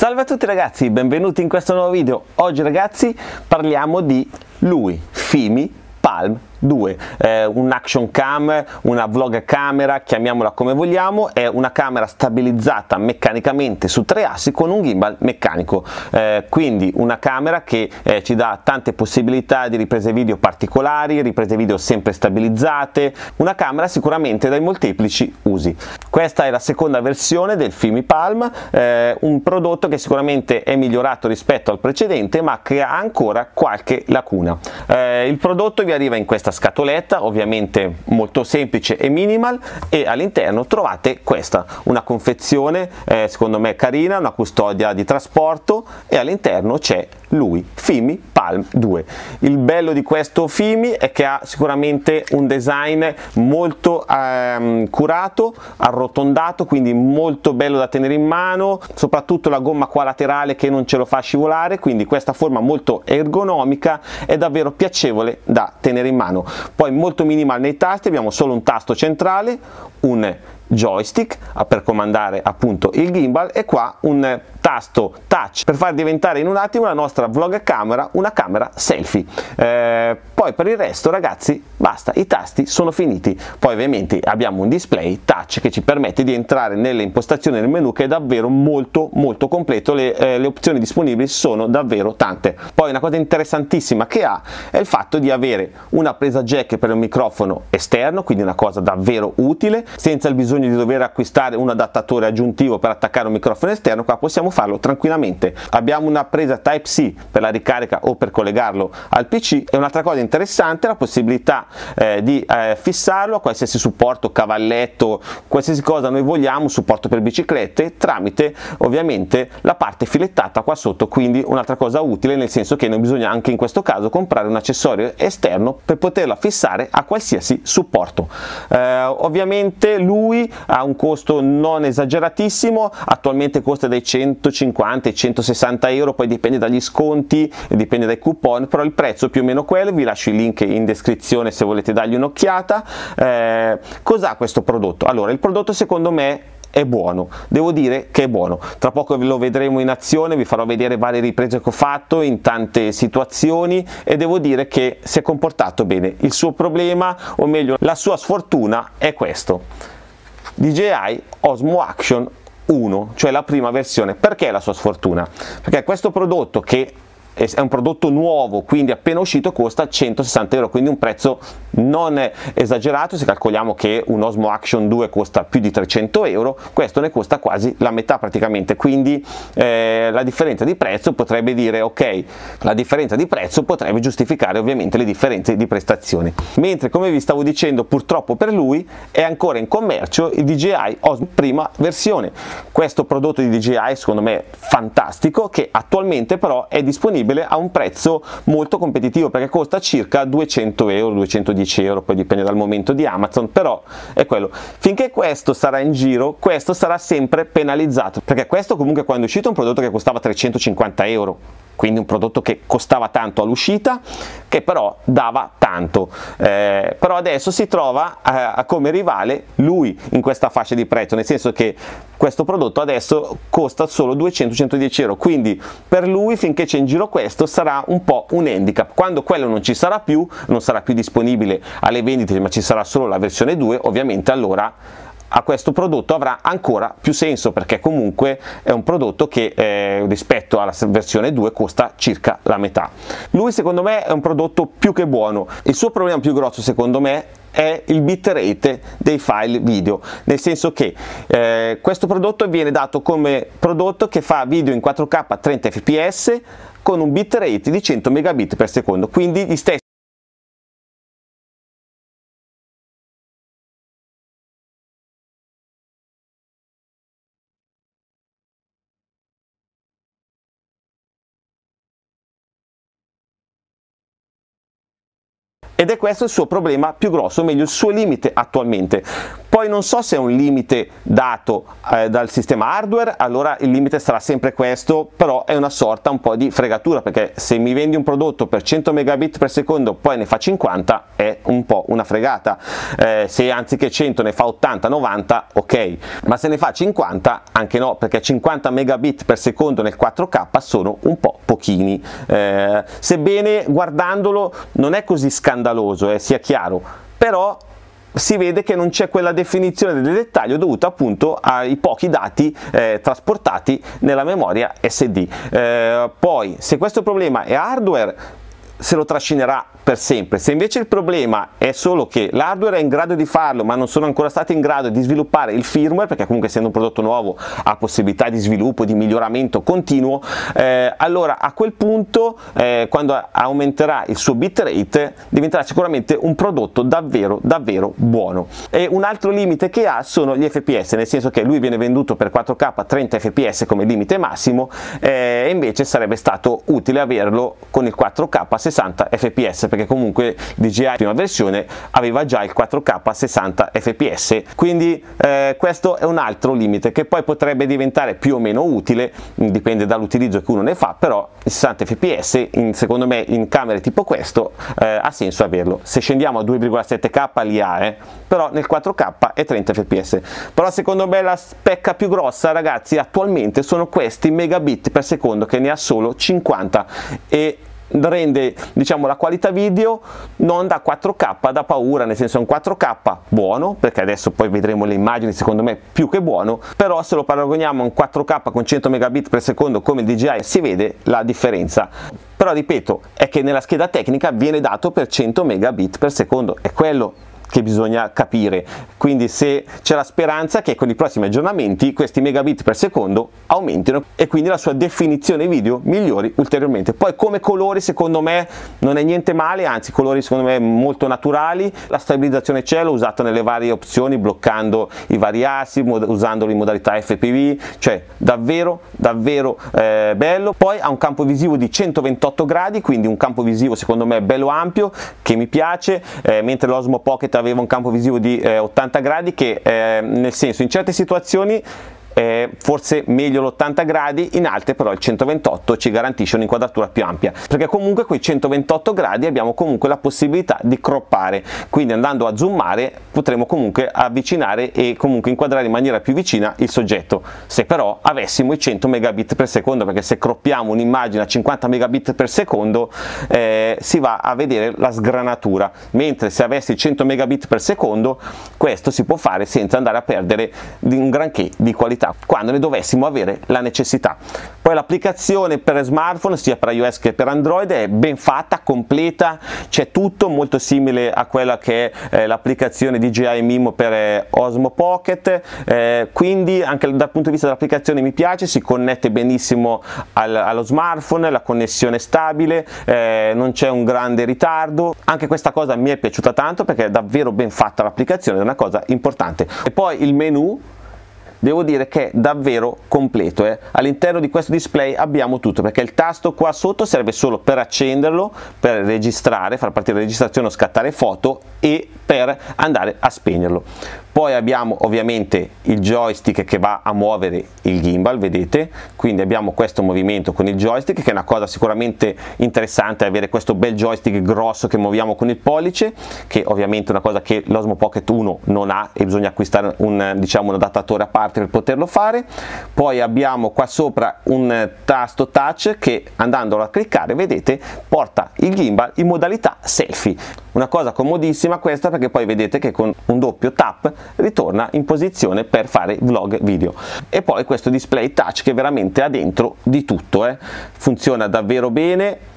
Salve a tutti ragazzi, benvenuti in questo nuovo video. Oggi ragazzi parliamo di lui, Fimi Palm 2, eh, un action cam, una vlog camera, chiamiamola come vogliamo, è una camera stabilizzata meccanicamente su tre assi con un gimbal meccanico, eh, quindi una camera che eh, ci dà tante possibilità di riprese video particolari, riprese video sempre stabilizzate, una camera sicuramente dai molteplici usi. Questa è la seconda versione del Fimi Palm, eh, un prodotto che sicuramente è migliorato rispetto al precedente ma che ha ancora qualche lacuna. Eh, il prodotto vi arriva in questa questa scatoletta ovviamente molto semplice e minimal e all'interno trovate questa una confezione eh, secondo me carina una custodia di trasporto e all'interno c'è lui Fimi Palm 2 il bello di questo Fimi è che ha sicuramente un design molto ehm, curato arrotondato quindi molto bello da tenere in mano soprattutto la gomma qua laterale che non ce lo fa scivolare quindi questa forma molto ergonomica è davvero piacevole da tenere in mano poi molto minimal nei tasti abbiamo solo un tasto centrale un joystick per comandare appunto il gimbal e qua un tasto touch per far diventare in un attimo la nostra vlog camera una camera selfie. Eh, poi per il resto ragazzi basta i tasti sono finiti. Poi ovviamente abbiamo un display touch che ci permette di entrare nelle impostazioni del menu che è davvero molto molto completo. Le, eh, le opzioni disponibili sono davvero tante. Poi una cosa interessantissima che ha è il fatto di avere una presa jack per un microfono esterno quindi una cosa davvero utile. Senza il bisogno di dover acquistare un adattatore aggiuntivo per attaccare un microfono esterno qua possiamo farlo tranquillamente. Abbiamo una presa Type-C per la ricarica o per collegarlo al PC e un'altra cosa interessante è la possibilità eh, di eh, fissarlo a qualsiasi supporto, cavalletto, qualsiasi cosa noi vogliamo, supporto per biciclette, tramite ovviamente la parte filettata qua sotto, quindi un'altra cosa utile nel senso che non bisogna anche in questo caso comprare un accessorio esterno per poterla fissare a qualsiasi supporto. Eh, ovviamente lui ha un costo non esageratissimo, attualmente costa dai 100 150 e 160 euro poi dipende dagli sconti dipende dai coupon però il prezzo più o meno quello vi lascio il link in descrizione se volete dargli un'occhiata. Eh, cos'ha questo prodotto? Allora il prodotto secondo me è buono, devo dire che è buono, tra poco lo vedremo in azione, vi farò vedere varie riprese che ho fatto in tante situazioni e devo dire che si è comportato bene, il suo problema o meglio la sua sfortuna è questo, DJI Osmo Action 1, cioè la prima versione. Perché la sua sfortuna? Perché questo prodotto che è un prodotto nuovo, quindi appena uscito costa 160 euro, quindi un prezzo non esagerato. Se calcoliamo che un Osmo Action 2 costa più di 300 euro, questo ne costa quasi la metà praticamente, quindi eh, la differenza di prezzo potrebbe dire ok, la differenza di prezzo potrebbe giustificare ovviamente le differenze di prestazioni. Mentre come vi stavo dicendo purtroppo per lui è ancora in commercio il DJI Osmo prima versione, questo prodotto di DJI secondo me è fantastico che attualmente però è disponibile disponibile a un prezzo molto competitivo perché costa circa 200 euro, 210 euro, poi dipende dal momento di Amazon, però è quello. Finché questo sarà in giro, questo sarà sempre penalizzato, perché questo comunque quando è uscito è un prodotto che costava 350 euro, quindi un prodotto che costava tanto all'uscita, che però dava tanto. Eh, però adesso si trova eh, come rivale lui in questa fascia di prezzo, nel senso che questo prodotto adesso costa solo 200-110 euro, quindi per lui finché c'è in giro questo sarà un po' un handicap. Quando quello non ci sarà più, non sarà più disponibile alle vendite, ma ci sarà solo la versione 2, ovviamente allora a questo prodotto avrà ancora più senso perché comunque è un prodotto che eh, rispetto alla versione 2 costa circa la metà. Lui secondo me è un prodotto più che buono, il suo problema più grosso secondo me è il bitrate dei file video, nel senso che eh, questo prodotto viene dato come prodotto che fa video in 4K a 30 fps con un bitrate di 100 megabit per secondo, quindi gli stessi ed è questo il suo problema più grosso, o meglio il suo limite attualmente. poi non so se è un limite dato eh, dal sistema hardware, allora il limite sarà sempre questo, però è una sorta un po' di fregatura, perché se mi vendi un prodotto per 100 megabit per secondo, poi ne fa 50, è un po' una fregata. Eh, se anziché 100 ne fa 80, 90, ok, ma se ne fa 50, anche no, perché 50 megabit per secondo nel 4K sono un po' pochini. Eh, sebbene guardandolo non è così scandaloso, eh, sia chiaro, però si vede che non c'è quella definizione del dettaglio dovuta appunto ai pochi dati eh, trasportati nella memoria SD. Eh, poi, se questo problema è hardware, se lo trascinerà per sempre. Se invece il problema è solo che l'hardware è in grado di farlo, ma non sono ancora stati in grado di sviluppare il firmware, perché comunque essendo un prodotto nuovo ha possibilità di sviluppo, di miglioramento continuo, eh, allora a quel punto, eh, quando aumenterà il suo bitrate, diventerà sicuramente un prodotto davvero, davvero buono. E un altro limite che ha sono gli FPS, nel senso che lui viene venduto per 4K a 30 fps come limite massimo, eh, e invece sarebbe stato utile averlo con il 4K a 60 fps perché comunque DJI prima versione aveva già il 4K a 60 fps quindi eh, questo è un altro limite che poi potrebbe diventare più o meno utile dipende dall'utilizzo che uno ne fa però 60 fps in, secondo me in camere tipo questo eh, ha senso averlo. Se scendiamo a 2,7k li ha eh, però nel 4k è 30 fps però secondo me la specca più grossa ragazzi attualmente sono questi megabit per secondo che ne ha solo 50 e rende diciamo, la qualità video non da 4K da paura, nel senso è un 4K buono, perché adesso poi vedremo le immagini secondo me più che buono, però se lo paragoniamo a un 4K con 100 megabit per secondo come il DJI si vede la differenza. Però ripeto, è che nella scheda tecnica viene dato per 100 megabit per secondo, è quello che bisogna capire. Quindi se c'è la speranza che con i prossimi aggiornamenti questi megabit per secondo aumentino e quindi la sua definizione video migliori ulteriormente. Poi come colori secondo me non è niente male, anzi colori secondo me molto naturali. La stabilizzazione c'è, l'ho usata nelle varie opzioni bloccando i vari assi, usandolo in modalità FPV, cioè davvero davvero eh, bello. Poi ha un campo visivo di 128 gradi, quindi un campo visivo secondo me bello ampio che mi piace, eh, mentre l'Osmo Pocket aveva un campo visivo di eh, 80 gradi che eh, nel senso in certe situazioni eh, forse meglio l'80 gradi, in altre però il 128 ci garantisce un'inquadratura più ampia, perché comunque con i 128 gradi abbiamo comunque la possibilità di croppare, quindi andando a zoomare potremo comunque avvicinare e comunque inquadrare in maniera più vicina il soggetto, se però avessimo i 100 megabit per secondo, perché se croppiamo un'immagine a 50 megabit per secondo eh, si va a vedere la sgranatura, mentre se avessi 100 megabit per secondo questo si può fare senza andare a perdere un granché di qualità funzionalità quando ne dovessimo avere la necessità. Poi l'applicazione per smartphone sia per iOS che per Android è ben fatta, completa, c'è tutto molto simile a quella che è eh, l'applicazione DJI Mimo per eh, Osmo Pocket, eh, quindi anche dal punto di vista dell'applicazione mi piace, si connette benissimo al, allo smartphone, la connessione è stabile, non c'è un grande ritardo, anche questa cosa mi è piaciuta tanto perché è davvero ben fatta l'applicazione, è una cosa importante. E poi il menu devo dire che è davvero completo eh. all'interno di questo display abbiamo tutto perché il tasto qua sotto serve solo per accenderlo per registrare far partire la registrazione o scattare foto e per andare a spegnerlo poi abbiamo ovviamente il joystick che va a muovere il gimbal vedete? Quindi abbiamo questo movimento con il joystick che è una cosa sicuramente interessante avere questo bel joystick grosso che muoviamo con il pollice che ovviamente è una cosa che l'Osmo Pocket 1 non ha e bisogna acquistare un, diciamo, un adattatore a parte per poterlo fare. Poi abbiamo qua sopra un tasto touch che andandolo a cliccare vedete porta il gimbal in modalità selfie. Una cosa comodissima questa perché poi vedete che con un doppio tap ritorna in posizione per fare vlog video e poi questo display touch che veramente ha dentro di tutto eh. funziona davvero bene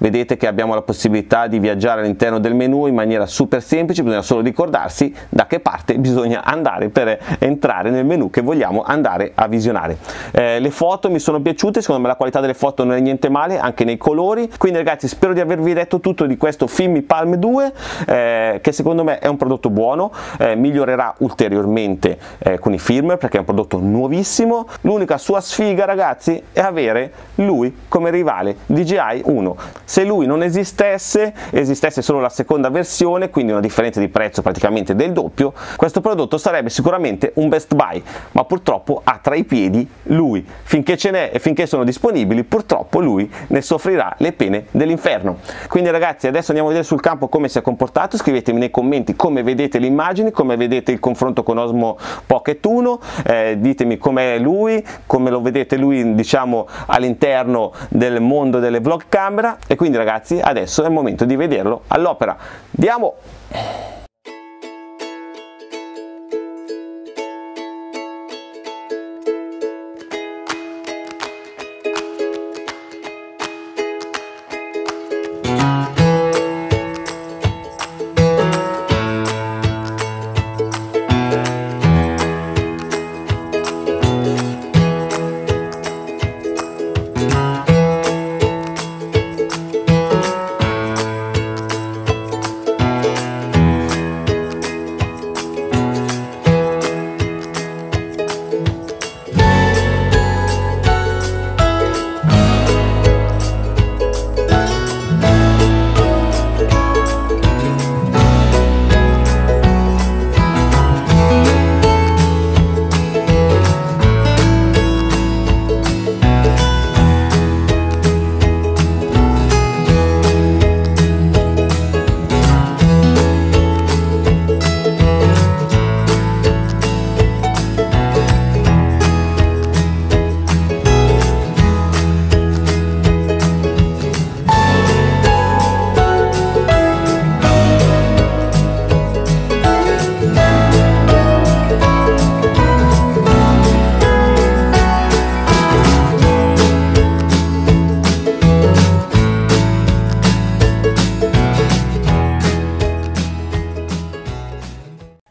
vedete che abbiamo la possibilità di viaggiare all'interno del menu in maniera super semplice, bisogna solo ricordarsi da che parte bisogna andare per entrare nel menu che vogliamo andare a visionare. Eh, le foto mi sono piaciute, secondo me la qualità delle foto non è niente male, anche nei colori, quindi ragazzi spero di avervi detto tutto di questo Filmi Palm 2 eh, che secondo me è un prodotto buono, eh, migliorerà ulteriormente eh, con i film perché è un prodotto nuovissimo, l'unica sua sfiga ragazzi è avere lui come rivale DJI 1 Se lui non esistesse, esistesse solo la seconda versione, quindi una differenza di prezzo praticamente del doppio, questo prodotto sarebbe sicuramente un best buy, ma purtroppo ha tra i piedi lui. Finché ce n'è e finché sono disponibili, purtroppo lui ne soffrirà le pene dell'inferno. Quindi ragazzi, adesso andiamo a vedere sul campo come si è comportato, scrivetemi nei commenti come vedete le immagini, come vedete il confronto con Osmo Pocket 1, eh, ditemi com'è lui, come lo vedete lui diciamo all'interno del mondo delle vlog camera e quindi ragazzi adesso è il momento di vederlo all'opera. Andiamo!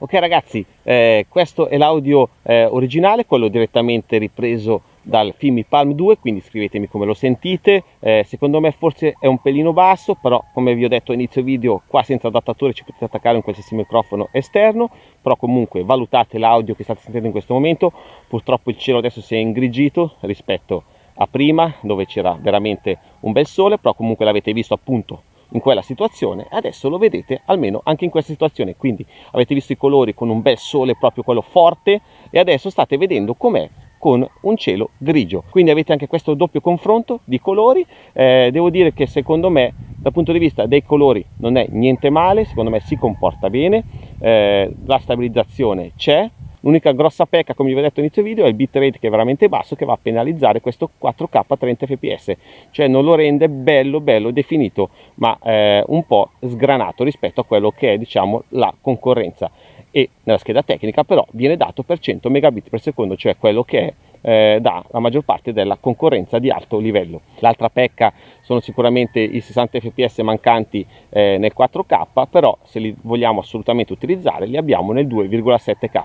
Ok ragazzi, eh, questo è l'audio eh, originale, quello direttamente ripreso dal Fimi Palm 2, quindi scrivetemi come lo sentite. Eh, secondo me forse è un pelino basso, però come vi ho detto inizio video, qua senza adattatore ci potete attaccare un qualsiasi microfono esterno, però comunque valutate l'audio che state sentendo in questo momento. Purtroppo il cielo adesso si è ingrigito rispetto a prima, dove c'era veramente un bel sole, però comunque l'avete visto appunto in quella situazione adesso lo vedete almeno anche in questa situazione. Quindi avete visto i colori con un bel sole proprio quello forte e adesso state vedendo com'è con un cielo grigio. Quindi avete anche questo doppio confronto di colori. Eh, devo dire che secondo me dal punto di vista dei colori non è niente male secondo me si comporta bene. Eh, la stabilizzazione c'è L'unica grossa pecca, come vi ho detto all'inizio video, è il bitrate che è veramente basso che va a penalizzare questo 4K a 30 fps, cioè non lo rende bello bello definito, ma eh, un po' sgranato rispetto a quello che è diciamo la concorrenza. E nella scheda tecnica però viene dato per 100 megabit per secondo, cioè quello che è eh, da la maggior parte della concorrenza di alto livello. L'altra pecca sono sicuramente i 60 fps mancanti eh, nel 4K, però se li vogliamo assolutamente utilizzare li abbiamo nel 2,7K,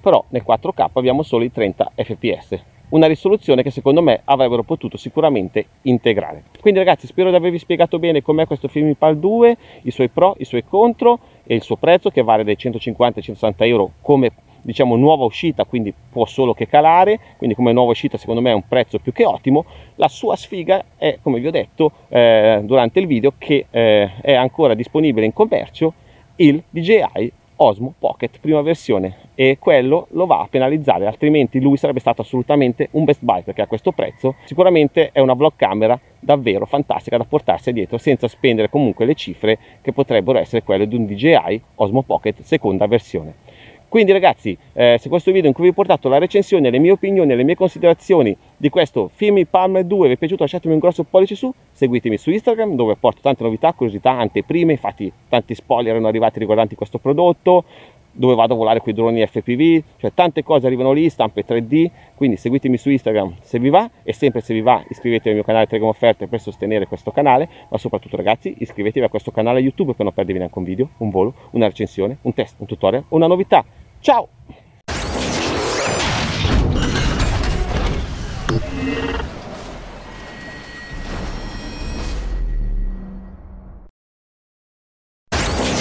però nel 4K abbiamo solo i 30 fps una risoluzione che secondo me avrebbero potuto sicuramente integrare. Quindi ragazzi spero di avervi spiegato bene com'è questo Film Pal 2, i suoi pro, i suoi contro e il suo prezzo che vale dai 150 ai 160 euro come diciamo nuova uscita quindi può solo che calare. Quindi come nuova uscita secondo me è un prezzo più che ottimo. La sua sfiga è come vi ho detto eh, durante il video che eh, è ancora disponibile in commercio il DJI Osmo Pocket prima versione e quello lo va a penalizzare altrimenti lui sarebbe stato assolutamente un best buy perché a questo prezzo sicuramente è una vlog camera davvero fantastica da portarsi dietro senza spendere comunque le cifre che potrebbero essere quelle di un DJI Osmo Pocket seconda versione quindi ragazzi, eh, se questo video in cui vi ho portato la recensione, le mie opinioni, le mie considerazioni di questo Filmi Palm 2 vi è piaciuto lasciatemi un grosso pollice su, seguitemi su Instagram dove porto tante novità, curiosità, anteprime, infatti tanti spoiler erano arrivati riguardanti questo prodotto, dove vado a volare con i droni FPV, cioè tante cose arrivano lì, stampe 3D, quindi seguitemi su Instagram se vi va e sempre se vi va iscrivetevi al mio canale Telegram Offerte per sostenere questo canale, ma soprattutto ragazzi iscrivetevi a questo canale YouTube per non perdervi neanche un video, un volo, una recensione, un test, un tutorial, una novità. Ciao!